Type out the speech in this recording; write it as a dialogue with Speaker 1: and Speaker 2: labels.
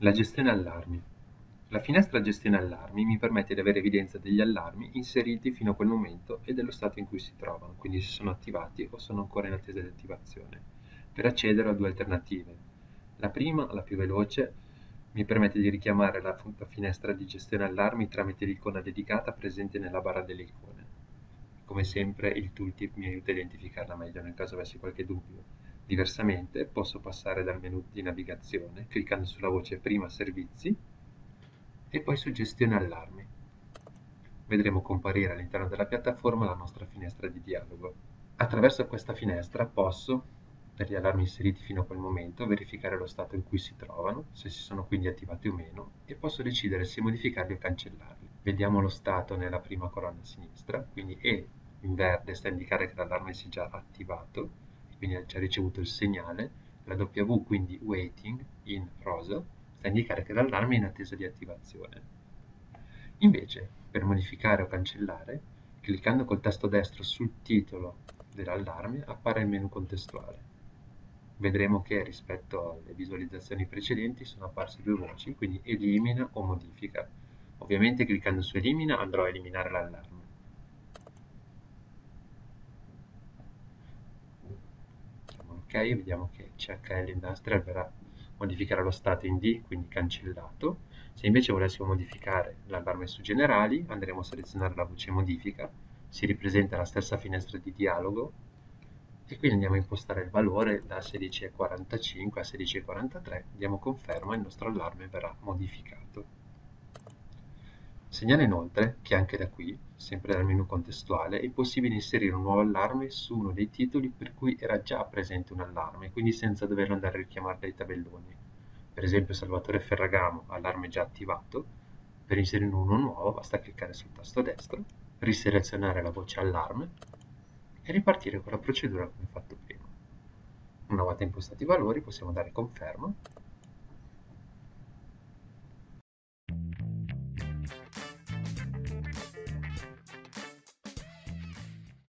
Speaker 1: La gestione allarmi. La finestra gestione allarmi mi permette di avere evidenza degli allarmi inseriti fino a quel momento e dello stato in cui si trovano, quindi se sono attivati o sono ancora in attesa di attivazione. Per accedere ho due alternative. La prima, la più veloce, mi permette di richiamare la finestra di gestione allarmi tramite l'icona dedicata presente nella barra delle icone. Come sempre il tooltip mi aiuta a identificarla meglio nel caso avessi qualche dubbio. Diversamente posso passare dal menu di navigazione cliccando sulla voce Prima Servizi e poi su Gestione Allarmi. Vedremo comparire all'interno della piattaforma la nostra finestra di dialogo. Attraverso questa finestra posso, per gli allarmi inseriti fino a quel momento, verificare lo stato in cui si trovano, se si sono quindi attivati o meno, e posso decidere se modificarli o cancellarli. Vediamo lo stato nella prima colonna a sinistra, quindi E in verde sta a indicare che l'allarme si è già attivato, quindi ha già ricevuto il segnale, la W quindi waiting in rosa sta a indicare che l'allarme è in attesa di attivazione. Invece, per modificare o cancellare, cliccando col tasto destro sul titolo dell'allarme appare il menu contestuale. Vedremo che rispetto alle visualizzazioni precedenti sono apparse due voci, quindi elimina o modifica. Ovviamente cliccando su elimina andrò a eliminare l'allarme. Vediamo che CHL Industrial verrà modificare lo stato in D, quindi cancellato. Se invece volessimo modificare l'allarme su generali, andremo a selezionare la voce modifica, si ripresenta la stessa finestra di dialogo e quindi andiamo a impostare il valore da 16.45 a 16.43, diamo conferma e il nostro allarme verrà modificato. Segnala inoltre che anche da qui, sempre dal menu contestuale, è possibile inserire un nuovo allarme su uno dei titoli per cui era già presente un allarme, quindi senza doverlo andare a richiamare dai tabelloni. Per esempio Salvatore Ferragamo, allarme già attivato, per inserire uno nuovo basta cliccare sul tasto destro, riselezionare la voce allarme e ripartire con la procedura come fatto prima. Una volta impostati i valori possiamo dare conferma